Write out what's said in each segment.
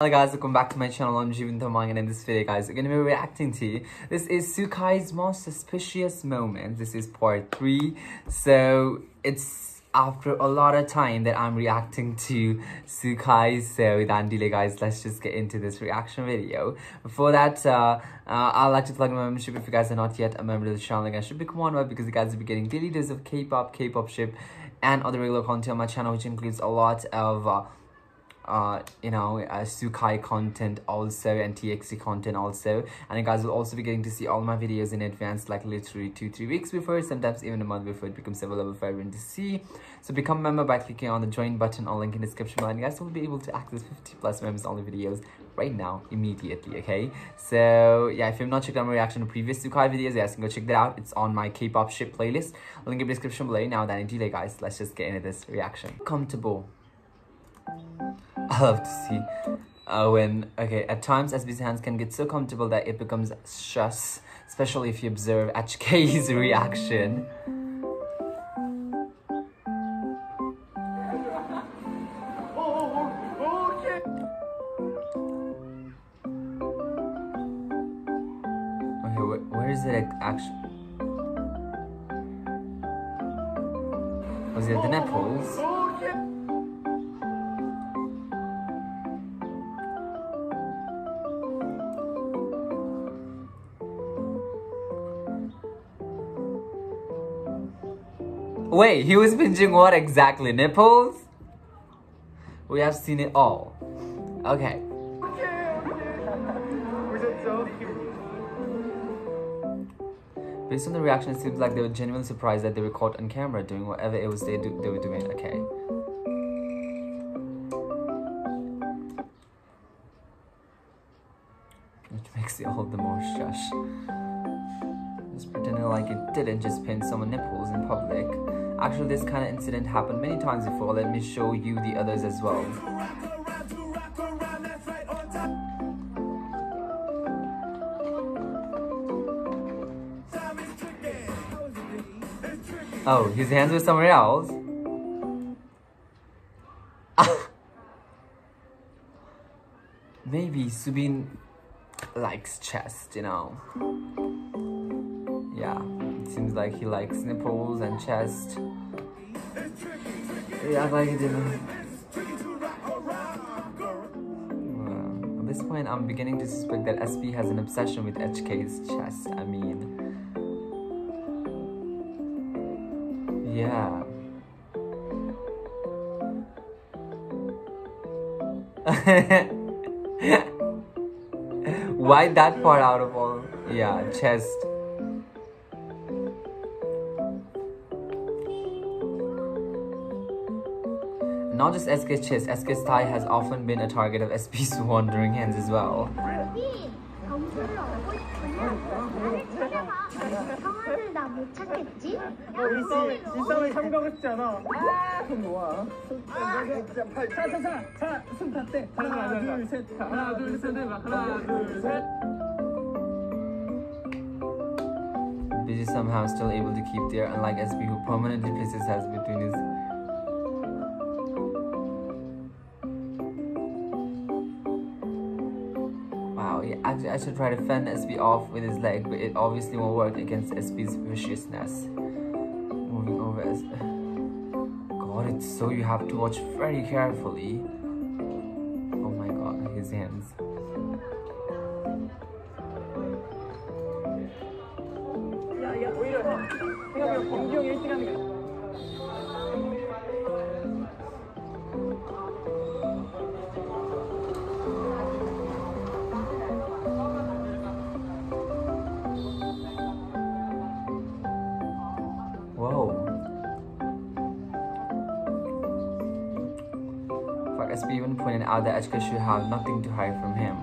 Hello guys, welcome back to my channel. I'm Jeevan Tamang and in this video guys, we're to be reacting to this is Sookai's most suspicious moment. This is part 3. So it's after a lot of time that I'm reacting to Sookai. So without delay guys, let's just get into this reaction video. Before that, uh, uh, I'd like to plug my membership if you guys are not yet a member of the channel. You guys should become one because you guys will be getting daily doses of K-pop, K-pop ship and other regular content on my channel which includes a lot of uh, uh, you know, uh, Sookai content also and TXT content also. And you guys will also be getting to see all my videos in advance, like literally two, three weeks before, sometimes even a month before it becomes available for everyone to see. So become a member by clicking on the join button or link in the description below. And you guys will be able to access 50 plus members only videos right now, immediately, okay? So, yeah, if you've not checked out my reaction to previous Sookai videos, yes, you can go check that out. It's on my K-pop ship playlist. Link in the description below. Now, that in delay, guys, let's just get into this reaction. Comfortable. I love to see uh, when, okay, at times SB's hands can get so comfortable that it becomes stress, especially if you observe HK's reaction. Okay, wh where is it actually? Was it the nipples? Wait, he was pinching what exactly? Nipples? We have seen it all. Okay. Based on the reaction, it seems like they were genuinely surprised that they were caught on camera doing whatever it was they, do they were doing. Okay. Which makes it all the more shush. Just pretending like it didn't just pinch someone's nipples in public. Actually, this kind of incident happened many times before. Let me show you the others as well. Oh, his hands were somewhere else? Maybe Soobin likes chest, you know. Yeah, seems like he likes nipples and chest. Yeah, I like it. Well, at this point, I'm beginning to suspect that SB has an obsession with HK's chest. I mean, yeah. Why that part out of all? Yeah, chest. Not just SK's chest, SK's thigh has often been a target of SP's wandering hands as well. 못 찾겠지? 이 싸움에 이 싸움에 참가하고 싶지 않아. 아, 손 놓아. 진짜 팔. 자, 자, 자, 자, 손 닿대. 하나, 둘, 셋. 하나, 둘, 셋. 해봐. 하나, 둘, 셋. Busy somehow still able to keep there, unlike SB who permanently places hands between his actually, I should try to fend SB off with his leg, but it obviously won't work against SB's viciousness. Moving over as. God, it's so you have to watch very carefully. Oh my god, his hands. 야, 야, SB even pointed out that HK should have nothing to hide from him.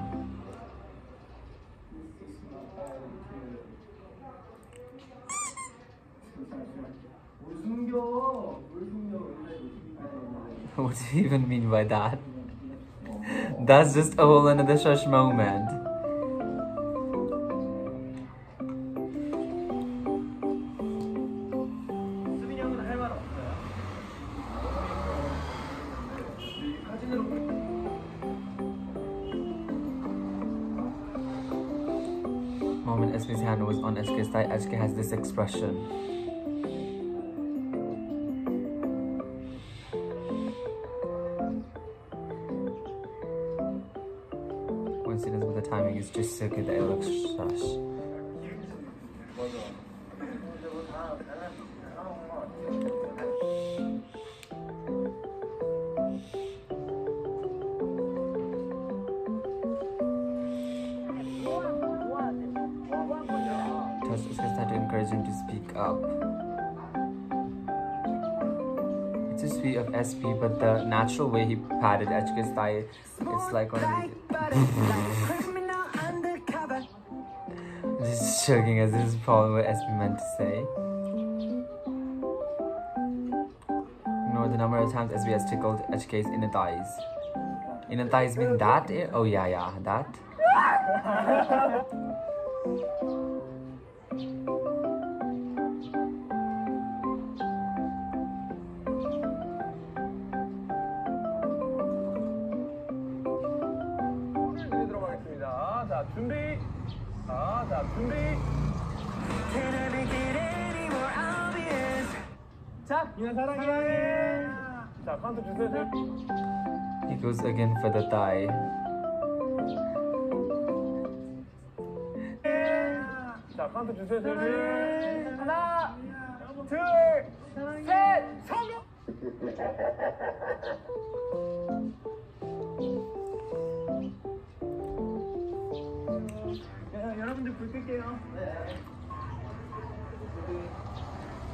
What do you even mean by that? That's just a whole another shush moment. SB's hand on HK's thigh, HK has this expression. Coincidence, but the timing is just so good that it looks such. Encourage to speak up. It's a sweet of SP, but the natural way he patted HK's thigh, it's like on. Just joking, as this is probably what SP meant to say. Ignore the number of times SP has tickled HK's inner thighs. Inner thighs mean that? Oh yeah, yeah, that. 준비. 자, 자, 준비. 자, 이나 사랑해. 자, 카운트 주세요. 셋. He goes again for the thigh. 자, 카운트 주세요. 셋. 하나, 둘, 셋. 성공.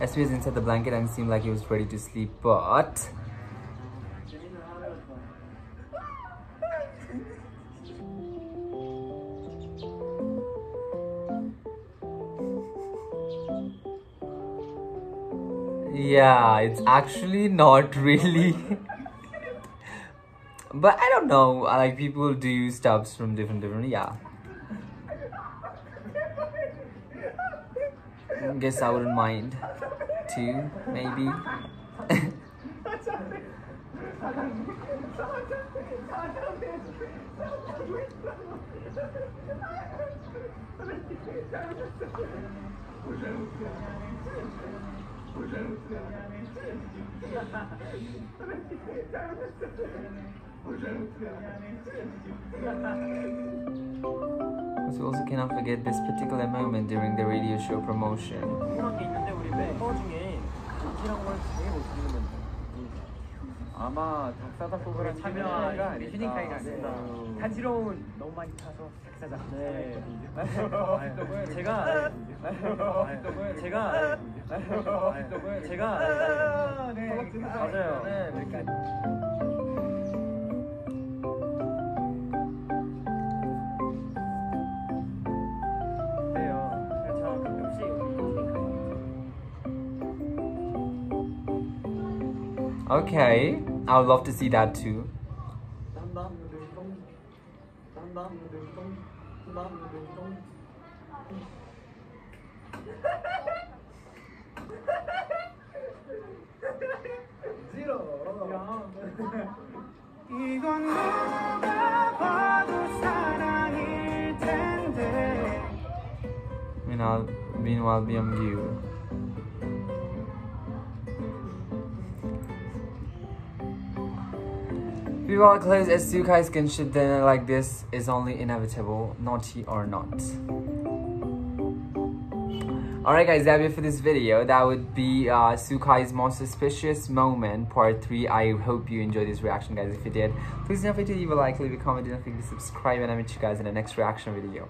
SP was inside the blanket and seemed like he was ready to sleep, but yeah, it's actually not really. but I don't know. Like people do stuffs from different different. Yeah. Guess I wouldn't mind. Two, maybe. We also cannot forget this particular moment during the radio show promotion. 그런 게 있는데 우리 멤버 중에 인기란 걸 제일 못하는 멤버. 아마 작사작 곡을 참여한. 휴닝카이가 네. 간지러운 너무 많이 타서 작사작 네. 제가 제가 제가 네. 맞아요 네. Okay, I would love to see that too. meanwhile, meanwhile, Meanwhile, clothes as Sookai's skinship dinner like this is only inevitable, naughty or not. Alright guys, that'll be it for this video. That would be uh, Sookai's most suspicious moment, part 3. I hope you enjoyed this reaction guys. If you did, please don't forget to leave a like, leave a comment, don't forget to subscribe, and I'll meet you guys in the next reaction video.